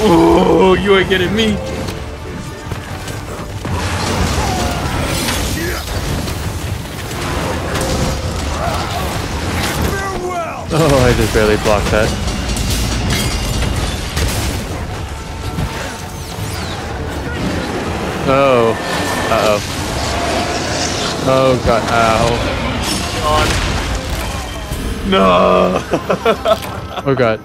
Oh, you ain't getting me. Oh, I just barely blocked that. Oh. Uh-oh. Oh, God. Ow. No. Oh, God.